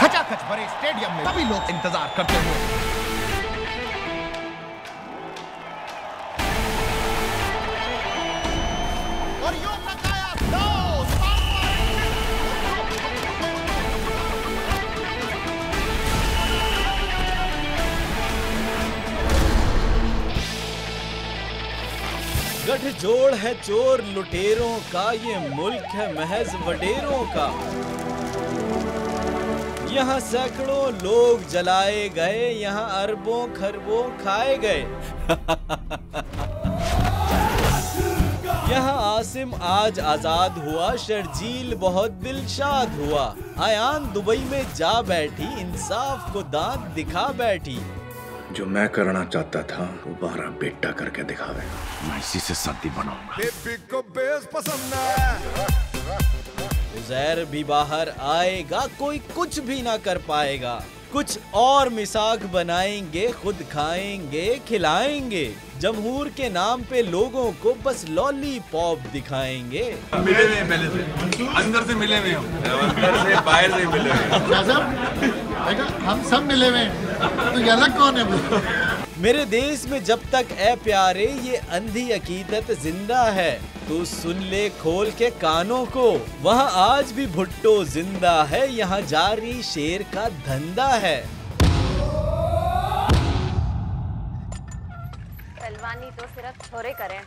खचाखच भरे स्टेडियम में सभी लोग इंतज़ार करते हुए। गठजोड़ है चोर लुटेरों का, ये मुल्क है महज वडेरों का। यहाँ सैकड़ों लोग जलाए गए यहाँ अरबों खरबों खाए गए। यहाँ आसिम आज आज़ाद हुआ शर्जील बहुत दिलशाद हुआ। आयान दुबई में जा बैठी इंसाफ को दांत दिखा बैठी। जो मैं करना चाहता था वो बारह बेटा करके दिखावे। मैं इसी से शादी बनाऊँगा। उजैर भी बाहर आएगा कोई कुछ भी ना कर पाएगा। कुछ और मिसाक बनाएँगे खुद खाएँगे खिलाएँगे। जमहूर के नाम पे लोगों को बस लॉलीपॉप दिखाएँगे। मिले हुए पहले से अंदर से मिले हुए अंदर से बाहर से मिले हुए हम सब मिले हुए हैं। तो ये अलग कौन है मेरे देश में जब तक ए प्यारे, ये अंधी अकीदत ज़िंदा है। तो सुन ले खोल के कानों को। वहाँ आज भी भुट्टो ज़िंदा है, यहाँ जारी शेर का धंधा है। पहलवानी तो सिर्फ़ छोरे करें।